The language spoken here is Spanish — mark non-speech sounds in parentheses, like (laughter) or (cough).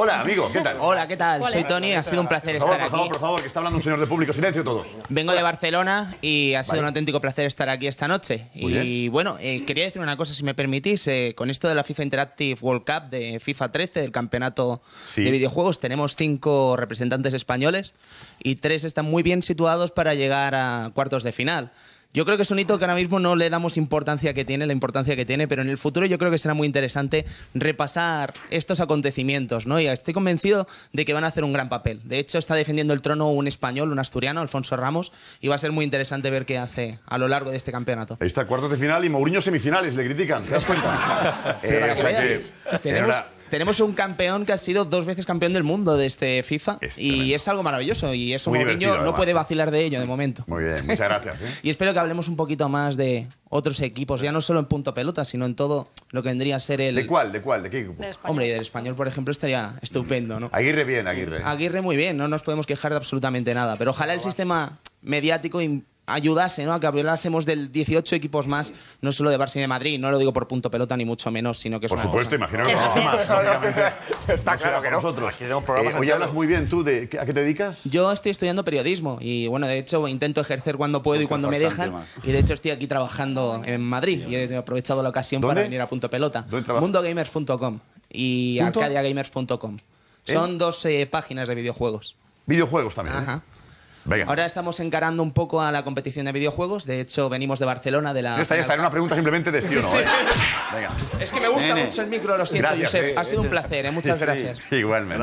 Hola, amigo, ¿qué tal? Hola, ¿qué tal? Soy Tony, ha sido un placer Por favor, estar por favor, aquí. por favor, que está hablando un señor de público. Silencio todos. Vengo de Barcelona y ha sido un auténtico placer estar aquí esta noche. Muy y bien. bueno, eh, quería decir una cosa, si me permitís. eh, con esto de la FIFA Interactive World Cup de FIFA 13, del campeonato Sí. de videojuegos, tenemos cinco representantes españoles y tres están muy bien situados para llegar a cuartos de final. Yo creo que es un hito que ahora mismo no le damos importancia que tiene, la importancia que tiene, pero en el futuro yo creo que será muy interesante repasar estos acontecimientos, ¿no? Y estoy convencido de que van a hacer un gran papel. De hecho, está defendiendo el trono un español, un asturiano, Alfonso Ramos, y va a ser muy interesante ver qué hace a lo largo de este campeonato. Ahí está, cuartos de final y Mourinho semifinales, le critican. ¿Te das cuenta? (laughs) Eh, que o sea veas, que- tenemos, tenemos un campeón que ha sido dos veces campeón del mundo de este FIFA Es y es algo maravilloso y eso Mourinho no además. puede vacilar de ello de momento. Muy bien, muchas gracias. ¿eh? (laughs) Y espero que hablemos un poquito más de otros equipos, ya no solo en punto pelota, sino en todo lo que vendría a ser el... ¿De cuál? ¿De cuál? ¿De qué equipo? Hombre, y del español, por ejemplo, estaría estupendo, ¿no? Aguirre bien, Aguirre. Aguirre muy bien, no nos podemos quejar de absolutamente nada, pero ojalá el sistema mediático ayudase ¿no? a que hablásemos del 18 equipos más, no solo de Barça y de Madrid, no lo digo por punto pelota ni mucho menos, sino que es Por una supuesto, cosa- imagino que lógicamente, (laughs) Está no será claro que no. nosotros. Eh, Hoy hablas muy bien tú. De, ¿A qué te dedicas? Yo estoy estudiando periodismo y bueno, de hecho intento ejercer cuando puedo y cuando me dejan. más. Y de hecho estoy aquí trabajando en Madrid y he aprovechado la ocasión ¿Dónde? para venir a punto pelota. ¿Dónde trabajas? Mundogamers.com y arcadiagamers.com. Son dos eh, páginas de videojuegos. Videojuegos también. ¿eh? Venga. Ahora estamos encarando un poco a la competición de videojuegos. De hecho, venimos de Barcelona, de la. ya está, ya está. Era una pregunta simplemente de sí, o no. ¿eh? (laughs) Venga. Es que me gusta Nene. mucho el micro, lo siento, Gracias, Josep. eh. Ha sido un placer, ¿eh? muchas Sí, gracias. Igualmente.